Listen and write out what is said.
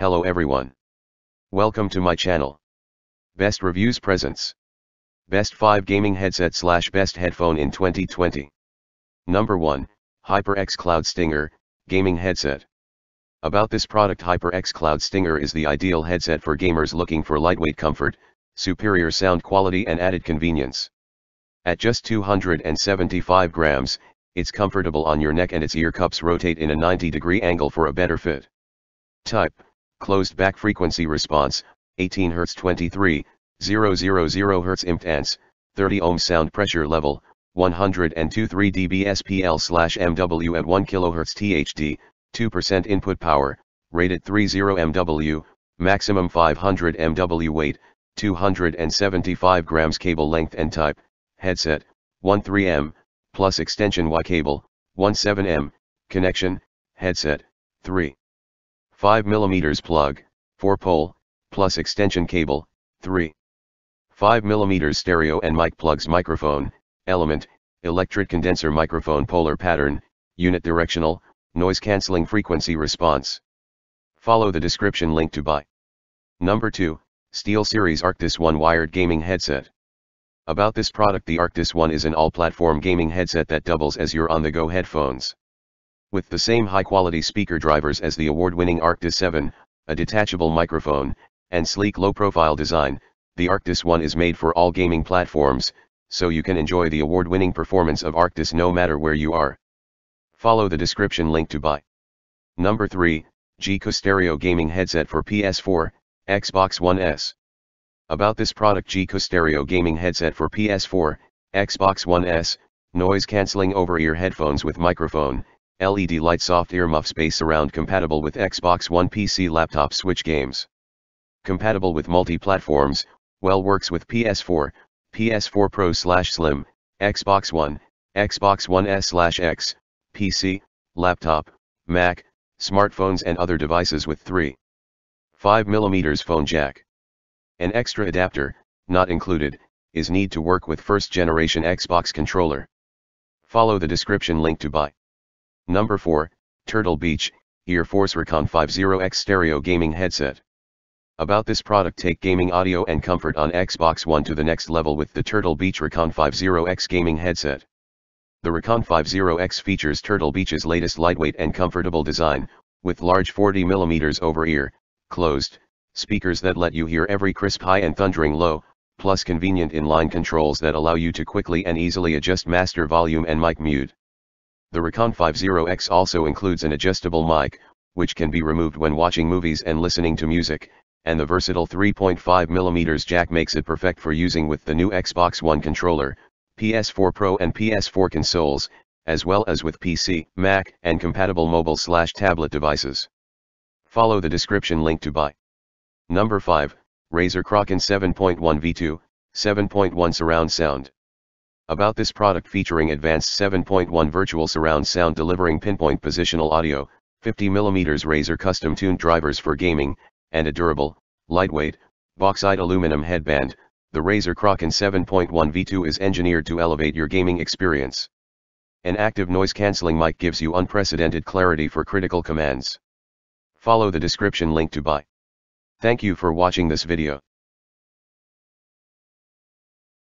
Hello everyone. Welcome to my channel. Best Reviews Presents. Best 5 Gaming Headset slash Best Headphone in 2020. Number 1, HyperX Cloud Stinger, Gaming Headset. About this product HyperX Cloud Stinger is the ideal headset for gamers looking for lightweight comfort, superior sound quality and added convenience. At just 275 grams, it's comfortable on your neck and its ear cups rotate in a 90 degree angle for a better fit. Type, closed back frequency response, 18 Hz 23, 000 Hz impedance, 30 ohm sound pressure level, 102.3 dB SPL slash MW at 1 kHz THD, 2% input power, rated 30 MW, maximum 500 MW weight, 275 grams cable length and type, headset, 13M, plus extension Y cable, 17M, connection, headset, 3. 5 mm plug, 4 pole, plus extension cable, 3. 5 mm stereo and mic plugs microphone, element, electret condenser microphone polar pattern, unidirectional, noise cancelling frequency response. Follow the description link to buy. Number 2, SteelSeries Arctis One Wired Gaming Headset. About this product the Arctis One is an all-platform gaming headset that doubles as your on-the-go headphones. With the same high-quality speaker drivers as the award-winning Arctis 7, a detachable microphone, and sleek low-profile design, the Arctis One is made for all gaming platforms, so you can enjoy the award-winning performance of Arctis no matter where you are. Follow the description link to buy. Number 3, Jeecoo Stereo Gaming Headset for PS4, Xbox One S. About this product Jeecoo Stereo Gaming Headset for PS4, Xbox One S, noise cancelling over-ear headphones with microphone, LED light soft earmuff space surround compatible with Xbox One PC laptop switch games. Compatible with multi-platforms, well works with PS4, PS4 Pro slash Slim, Xbox One, Xbox One S slash X, PC, laptop, Mac, smartphones and other devices with 3. 5mm phone jack. An extra adapter, not included, is need to work with first generation Xbox controller. Follow the description link to buy. Number 4, Turtle Beach, Ear Force Recon 50X Stereo Gaming Headset. About this product take gaming audio and comfort on Xbox One to the next level with the Turtle Beach Recon 50X gaming headset. The Recon 50X features Turtle Beach's latest lightweight and comfortable design, with large 40mm over-ear, closed, speakers that let you hear every crisp high and thundering low, plus convenient inline controls that allow you to quickly and easily adjust master volume and mic mute. The Recon 50X also includes an adjustable mic, which can be removed when watching movies and listening to music, and the versatile 3.5mm jack makes it perfect for using with the new Xbox One controller, PS4 Pro and PS4 consoles, as well as with PC, Mac, and compatible mobile slash tablet devices. Follow the description link to buy. Number 5, Razer Kraken 7.1 V2, 7.1 Surround Sound. About this product featuring advanced 7.1 virtual surround sound delivering pinpoint positional audio, 50mm Razer custom tuned drivers for gaming, and a durable, lightweight, bauxite aluminum headband, the Razer Kraken 7.1 V2 is engineered to elevate your gaming experience. An active noise cancelling mic gives you unprecedented clarity for critical commands. Follow the description link to buy. Thank you for watching this video.